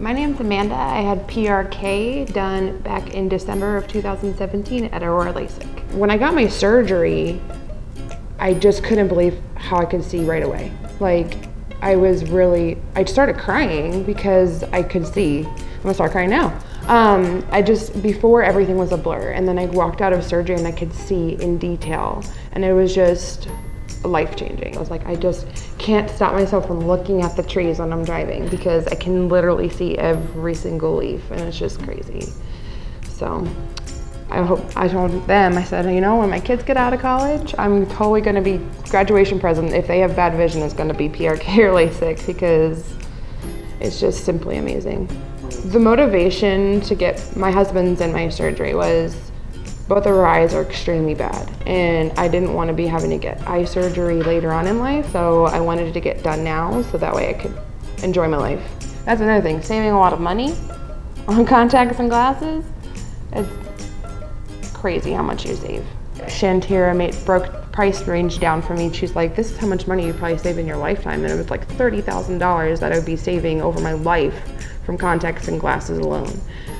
My name's Amanda. I had PRK done back in December of 2017 at Aurora LASIK. When I got my surgery, I just couldn't believe how I could see right away. Like, I was really, I started crying because I could see. I'm gonna start crying now. Um, I just, before everything was a blur, and then I walked out of surgery and I could see in detail, and it was just life changing. I was like, I just can't stop myself from looking at the trees when I'm driving because I can literally see every single leaf, and it's just crazy. So, I hope I told them, I said, you know, when my kids get out of college, I'm totally gonna be graduation present. If they have bad vision, it's gonna be PRK or LASIK because it's just simply amazing. The motivation to get my husband's and my surgery was both of our eyes are extremely bad and I didn't want to be having to get eye surgery later on in life so I wanted to get done now so that way I could enjoy my life. That's another thing, saving a lot of money on contacts and glasses. It's crazy how much you save. Shantira made broke price range down for me. She's like, this is how much money you probably save in your lifetime. And it was like $30,000 that I would be saving over my life from contacts and glasses alone.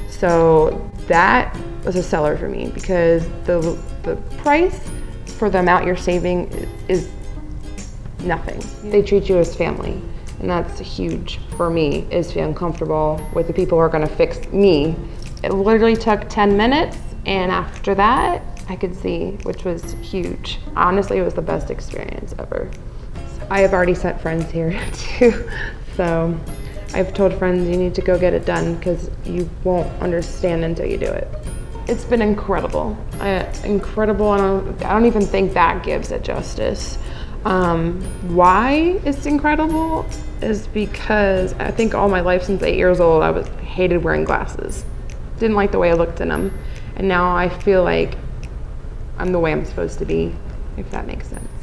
So that was a seller for me because the, the price for the amount you're saving is nothing. They treat you as family. And that's huge for me is feeling comfortable with the people who are gonna fix me. It literally took 10 minutes and after that, I could see, which was huge. Honestly, it was the best experience ever. I have already sent friends here too. So I've told friends you need to go get it done because you won't understand until you do it. It's been incredible, uh, incredible, and I don't, I don't, even think that gives it justice. Um, why it's incredible is because I think all my life since eight years old, I was hated wearing glasses. Didn't like the way I looked in them, and now I feel like I'm the way I'm supposed to be, if that makes sense.